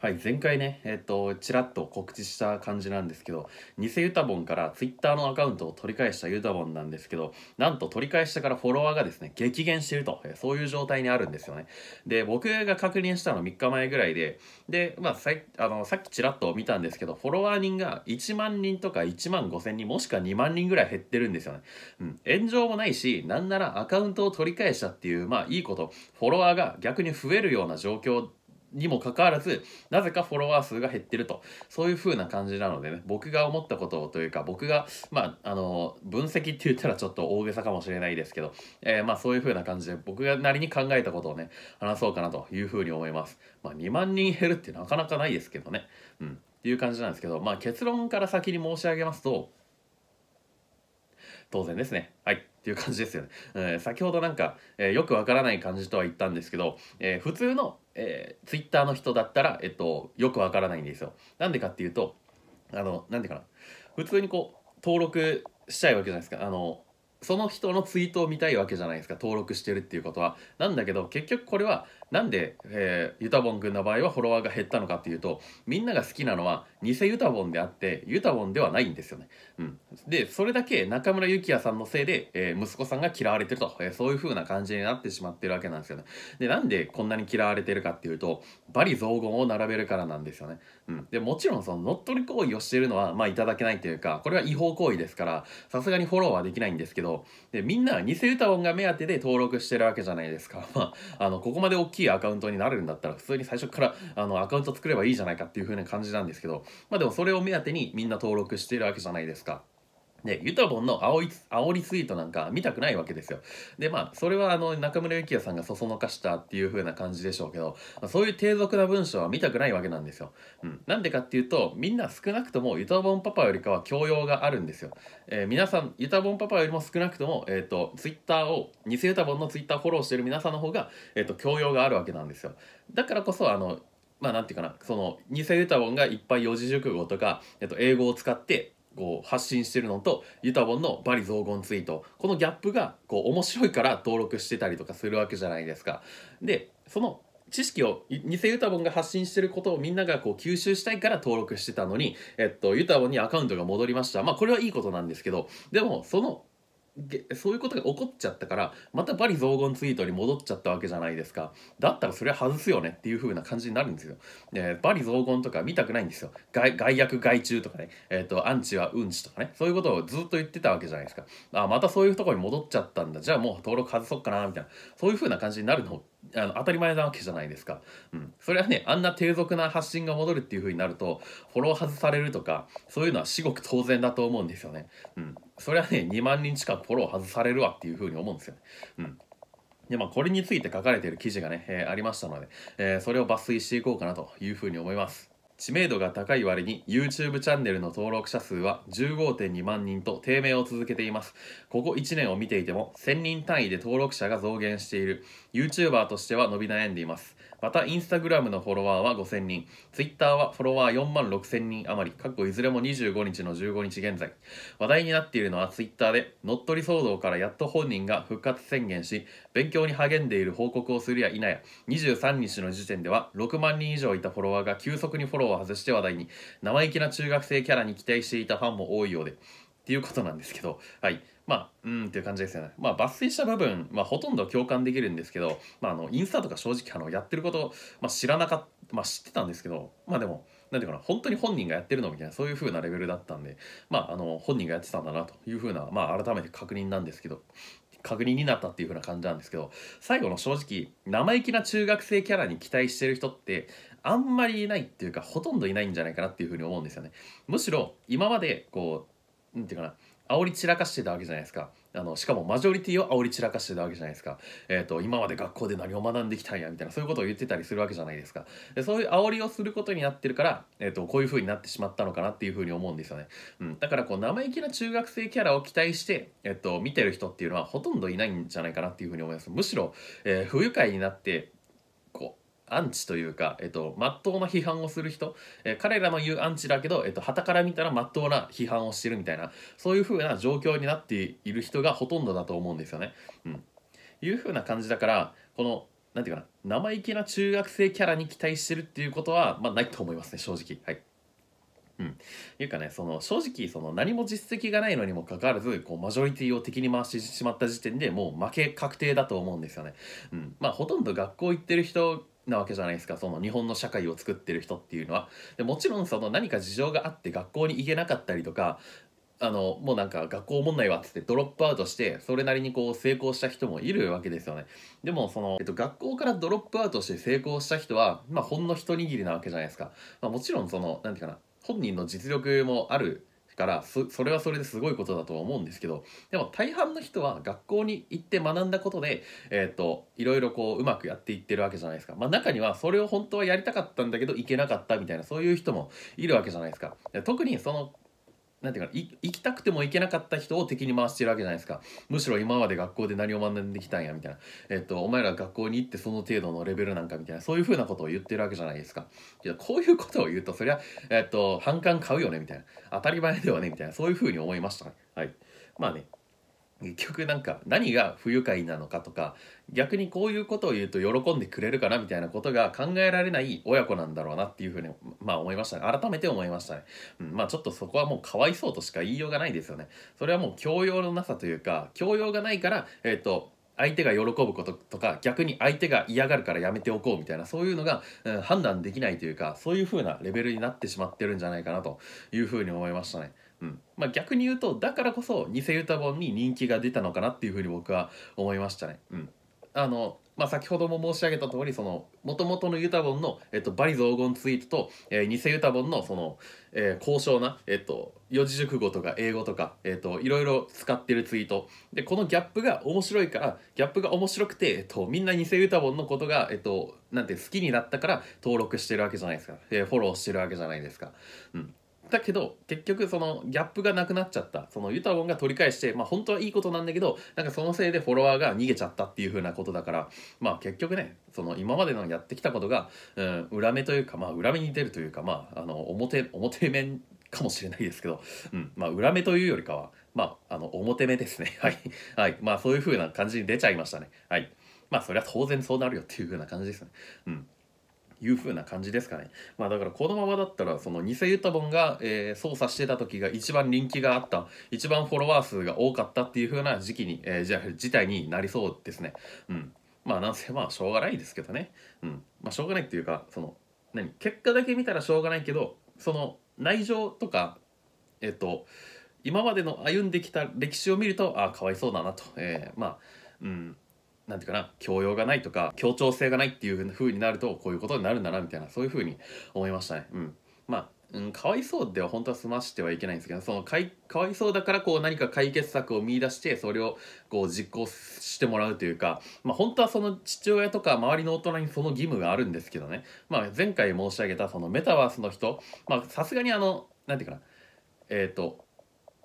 はい前回ねえっ、とちらっと告知した感じなんですけど偽ユタボンからツイッターのアカウントを取り返したユタボンなんですけどなんと取り返してからフォロワーがですね激減してるとえそういう状態にあるんですよね。で僕が確認したの3日前ぐらいででまあさあのさっきちらっと見たんですけどフォロワー人が1万人とか1万5千人もしくは2万人ぐらい減ってるんですよね、うん、炎上もないしなんならアカウントを取り返したっていうまあいいことフォロワーが逆に増えるような状況にもかかわらずなぜかフォロワー数が減ってると。そういう風な感じなのでね僕が思ったことというか僕がまああの分析って言ったらちょっと大げさかもしれないですけど、えーまあそういう風な感じで僕がなりに考えたことをね話そうかなという風に思います。まあ2万人減るってなかなかないですけどね。うん。っていう感じなんですけどまあ結論から先に申し上げますと当然ですね。はい。っていう感じですよね、えー先ほどなんか、えーよくわからない感じとは言ったんですけど、えー普通の、えー、ツイッターの人だったら、えっと、よくわからないんですよ。なんでかっていうとあのなんでかな。普通にこう登録しちゃうわけじゃないですか。あのその人のツイートを見たいわけじゃないですか。登録してるっていうことは。なんだけど結局これはなんで、えーユタボン君の場合はフォロワーが減ったのかっていうとみんなが好きなのは偽ユタボンであってユタボンではないんですよね。うん、でそれだけ中村幸也さんのせいで、えー息子さんが嫌われてると、えーそういう風な感じになってしまってるわけなんですよね。でなんでこんなに嫌われてるかっていうと罵詈雑言を並べるからなんですよね。うん、でもちろんその乗っ取り行為をしてるのはまあいただけないというかこれは違法行為ですからさすがにフォローはできないんですけどでみんなは偽ユタボンが目当てで登録してるわけじゃないですか。まああのここまで大きいアカウントになるんだったら普通に最初からあのアカウント作ればいいじゃないかっていう風な感じなんですけどまあでもそれを目当てにみんな登録してるわけじゃないですか。でユタボンの煽り煽りツイートなんか見たくないわけですよ。でまあそれはあの中村幸也さんがそそのかしたっていう風な感じでしょうけどそういう低俗な文章は見たくないわけなんですよ。うん、なんでかっていうとみんな少なくともユタボンパパよりかは教養があるんですよ。えー皆さんユタボンパパよりも少なくとも、えー、とツイッターを偽ユタボンのツイッターフォローしてる皆さんの方が、えー、と教養があるわけなんですよ。だからこそあのまあなんていうかなその偽ユタボンがいっぱい四字熟語とか、えっと、英語を使ってこう発信してるのとユタボンの罵詈雑言ツイート。このギャップがこう面白いから登録してたりとかするわけじゃないですか。でその知識を偽ユタボンが発信してることをみんながこう吸収したいから登録してたのに、えっと、ユタボンにアカウントが戻りました。まあこれはいいことなんですけど。でもそのそういうことが起こっちゃったからまた罵詈雑言ツイートに戻っちゃったわけじゃないですか。だったらそれは外すよねっていう風な感じになるんですよ。で罵詈雑言とか見たくないんですよ。外外役外中とかね。えっ、とアンチはうんちとかね。そういうことをずっと言ってたわけじゃないですか。あまたそういうところに戻っちゃったんだ。じゃあもう登録外そうかなみたいな。そういう風な感じになるのあの当たり前なわけじゃないですか、うん、それはねあんな低俗な発信が戻るっていう風になるとフォロー外されるとかそういうのは至極当然だと思うんですよね、うん、それはね2万人近くフォロー外されるわっていう風に思うんですよね、うん。でまあ、これについて書かれている記事がね、えーありましたので、えーそれを抜粋していこうかなというふうに思います知名度が高い割に YouTube チャンネルの登録者数は15.2万人と低迷を続けています。ここ1年を見ていても1000人単位で登録者が増減している。YouTuber としては伸び悩んでいます。また Instagram のフォロワーは5000人。Twitter はフォロワー4万6000人余り。過去いずれも25日の15日現在。話題になっているのは Twitter で乗っ取り騒動からやっと本人が復活宣言し勉強に励んでいる報告をするや否や。23日の時点では6万人以上いたフォロワーが急速にフォローを外して話題に。生意気な中学生キャラに期待していたファンも多いようで。っていうことなんですけど。はい。まあうんっていう感じですよね。まあ抜粋した部分、まあ、ほとんど共感できるんですけど、まあ、あのインスタとか正直あのやってること、まあ、知らなかったまあ知ってたんですけどまあでもなんていうかな本当に本人がやってるのみたいなそういう風なレベルだったんでまああの本人がやってたんだなという風なまあ改めて確認なんですけど確認になったっていう風な感じなんですけど最後の正直生意気な中学生キャラに期待してる人ってあんまりいないっていうかほとんどいないんじゃないかなっていう風に思うんですよね。むしろ今までこうなんていうかな煽り散らかしてたわけじゃないですか。あのしかもマジョリティを煽り散らかしてたわけじゃないですか、えー、と今まで学校で何を学んできたんやみたいなそういうことを言ってたりするわけじゃないですか。でそういう煽りをすることになってるから、えー、とこういう風になってしまったのかなっていう風に思うんですよね、うん、だからこう生意気な中学生キャラを期待して、えー、と見てる人っていうのはほとんどいないんじゃないかなっていう風に思います。むしろ、えー不愉快になってアンチというか、えっと、真っ当な批判をする人、えー彼らの言うアンチだけど、えっと、旗から見たら真っ当な批判をしてるみたいなそういう風な状況になっている人がほとんどだと思うんですよね。うん、いう風な感じだからこのなんていうかな生意気な中学生キャラに期待してるっていうことは、まあ、ないと思いますね正直はい。うん、いうかねその正直その何も実績がないのにもかかわらずこうマジョリティを敵に回してしまった時点でもう負け確定だと思うんですよね。うん、まあほとんど学校行ってる人なわけじゃないですか。その日本の社会を作ってる人っていうのは。でもちろんその何か事情があって学校に行けなかったりとかあのもうなんか学校おもんないわっつってドロップアウトしてそれなりにこう成功した人もいるわけですよね。でもその、えっと、学校からドロップアウトして成功した人はまあほんの一握りなわけじゃないですか、まあ、もちろんその何て言うかな本人の実力もあるからそれはそれですごいことだとは思うんですけどでも大半の人は学校に行って学んだことで、えーと、いろいろこううまくやっていってるわけじゃないですか、まあ、中にはそれを本当はやりたかったんだけど行けなかったみたいなそういう人もいるわけじゃないですか。特にそのなんていうか行きたくても行けなかった人を敵に回してるわけじゃないですか。むしろ今まで学校で何を学んできたんやみたいな、えっと、お前ら学校に行ってその程度のレベルなんかみたいな。そういうふうなことを言ってるわけじゃないですか。いやこういうことを言うとそりゃ、えっと、反感買うよねみたいな。当たり前だよねみたいな。そういうふうに思いましたね。はい。まあね。結局なんか何が不愉快なのかとか逆にこういうことを言うと喜んでくれるかなみたいなことが考えられない親子なんだろうなっていうふうにまあ思いましたね。改めて思いましたね、うん、まあちょっとそこはもうかわいそうとしか言いようがないですよね。それはもう教養のなさというか教養がないからえっ、ー、と相手が喜ぶこととか逆に相手が嫌がるからやめておこうみたいなそういうのが、うん、判断できないというかそういう風なレベルになってしまってるんじゃないかなというふうに思いましたね。うん。まあ、逆に言うとだからこそ偽歌本に人気が出たのかなっていうふうに僕は思いましたね。うん、あのまあ、先ほども申し上げた通りその元々のユタボンの、えっと、バリ雑言ツイートと、えー、偽ユタボンのその、えー、高尚な、えっと、四字熟語とか英語とか、えっと、いろいろ使ってるツイート。でこのギャップが面白いからギャップが面白くて、えっと、みんな偽ユタボンのことが、えっと、なんて好きになったから登録してるわけじゃないですか、えー、フォローしてるわけじゃないですか。うんだけど結局そのギャップがなくなっちゃった。そのユタボンが取り返してまあ本当はいいことなんだけどなんかそのせいでフォロワーが逃げちゃったっていう風なことだからまあ結局ねその今までのやってきたことが、うん、裏目というかまあ裏目に出るというかまああの表表面かもしれないですけど、うん、まあ裏目というよりかはまああの表目ですね。はい、はい、まあそういう風な感じに出ちゃいましたね。はい。まあそれは当然そうなるよっていう風な感じですね。うん。いう風な感じですかね。まあだからこのままだったらその偽ユタボンが、えー、操作してた時が一番人気があった一番フォロワー数が多かったっていう風な時期に、えー、じゃあ事態になりそうですね。うん。まあなんせまあしょうがないですけどね。うん。まあしょうがないっていうかその何？結果だけ見たらしょうがないけどその内情とかえっ、ー、と今までの歩んできた歴史を見るとああかわいそうだなと、えー、まあうんなんていうかな教養がないとか協調性がないっていうふうになるとこういうことになるんだなみたいなそういうふうに思いましたね。うんまあうん、かわいそうでは本当は済ましてはいけないんですけどそのかいかわいそうだからこう何か解決策を見出してそれをこう実行してもらうというか、まあ、本当はその父親とか周りの大人にその義務があるんですけどね、まあ、前回申し上げたそのメタバースの人さすがにあのなんていうかなえっ、ー、と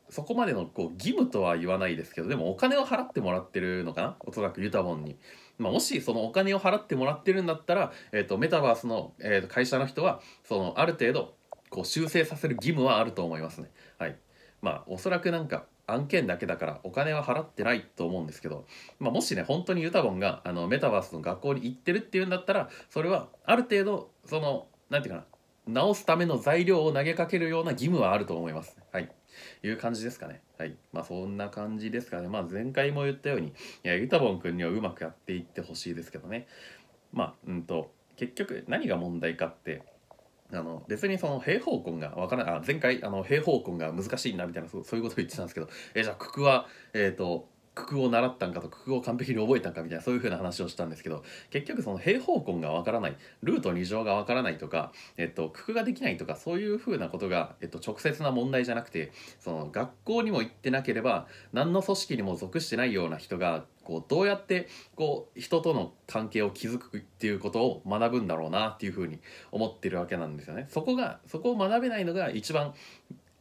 そこまでのこう義務とは言わないですけどでもお金を払ってもらってるのかな？おそらくユタボンに、まあ、もしそのお金を払ってもらってるんだったら、えーと、メタバースの、えーと、会社の人はそのある程度こう修正させる義務はあると思いますね。はい。まあおそらくなんか案件だけだからお金は払ってないと思うんですけど、まあ、もしね本当にユタボンがあのメタバースの学校に行ってるっていうんだったらそれはある程度その何て言うかな直すための材料を投げかけるような義務はあると思います。はい。いう感じですかね。はい。まあそんな感じですかね。まあ前回も言ったように、いや、ユタボン君にはうまくやっていってほしいですけどね。まあ、うんと、結局何が問題かって、あの別にその平方根がわからないあ前回あの平方根が難しいなみたいなそうそういうことを言ってたんですけどえじゃあ九九はえっ、ー、と九九を習ったんかと九九を完璧に覚えたんかみたいなそういうふうな話をしたんですけど結局その平方根がわからないルート2乗がわからないとか、えっと、九九ができないとかそういうふうなことが、えっと、直接な問題じゃなくてその学校にも行ってなければ何の組織にも属してないような人がこうどうやってこう人との関係を築くっていうことを学ぶんだろうなっていうふうに思ってるわけなんですよね。そこがそこを学べないのが一番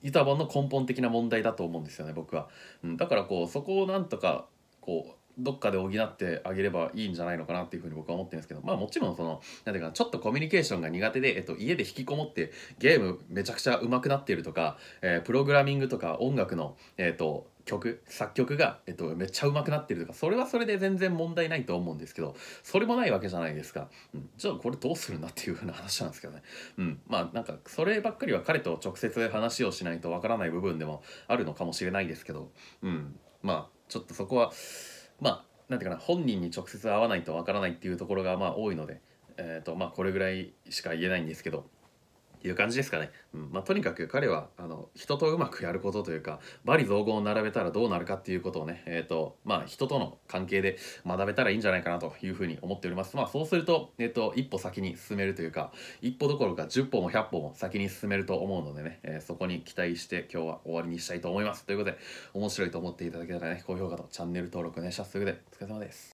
板場の根本的な問題だと思うんですよね僕は、うん、だからこうそこをなんとかこうどっかで補ってあげればいいんじゃないのかなっていうふうに僕は思ってるんですけどまあもちろんその何ていうかちょっとコミュニケーションが苦手で、えっと、家で引きこもってゲームめちゃくちゃ上手くなっているとか、えー、プログラミングとか音楽の、えっと、曲作曲が、えっと、めっちゃ上手くなってるとかそれはそれで全然問題ないと思うんですけどそれもないわけじゃないですか、うん、じゃあこれどうするんだっていう風な話なんですけどね。うん。まあなんかそればっかりは彼と直接話をしないとわからない部分でもあるのかもしれないですけど。うん。まあちょっとそこはまあなんていうかな本人に直接会わないとわからないっていうところがまあ多いのでえ、ー、とまあこれぐらいしか言えないんですけど。いう感じですかね。うんまあ、とにかく彼はあの人とうまくやることというか罵詈雑言を並べたらどうなるかっていうことをね、えーとまあ、人との関係で学べたらいいんじゃないかなというふうに思っております。まあ、そうすると,、えーと、一歩先に進めるというか一歩どころか10歩も100歩も先に進めると思うのでね、えー、そこに期待して今日は終わりにしたいと思います。ということで面白いと思っていただけたらね高評価とチャンネル登録ね、早速でお疲れ様です。